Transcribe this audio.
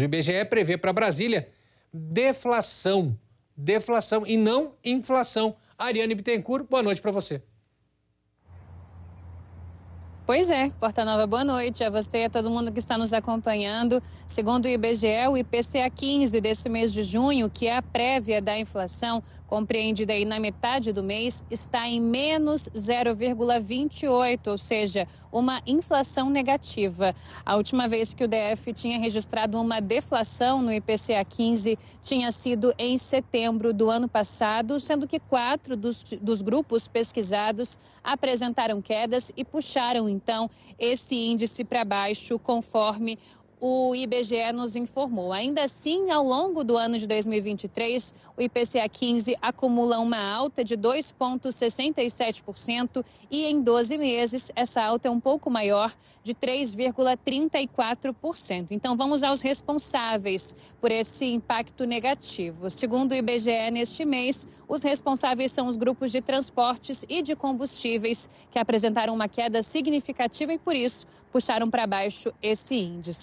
O IBGE prevê para Brasília deflação. Deflação e não inflação. Ariane Bittencourt, boa noite para você. Pois é, Porta Nova, boa noite a você e a todo mundo que está nos acompanhando. Segundo o IBGE, o IPCA 15 desse mês de junho, que é a prévia da inflação, compreendida aí na metade do mês, está em menos 0,28, ou seja, uma inflação negativa. A última vez que o DF tinha registrado uma deflação no IPCA 15 tinha sido em setembro do ano passado, sendo que quatro dos, dos grupos pesquisados apresentaram quedas e puxaram então esse índice para baixo, conforme o IBGE nos informou. Ainda assim, ao longo do ano de 2023, o IPCA 15 acumula uma alta de 2,67% e em 12 meses essa alta é um pouco maior, de 3,34%. Então vamos aos responsáveis por esse impacto negativo. Segundo o IBGE, neste mês, os responsáveis são os grupos de transportes e de combustíveis que apresentaram uma queda significativa e por isso puxaram para baixo esse índice.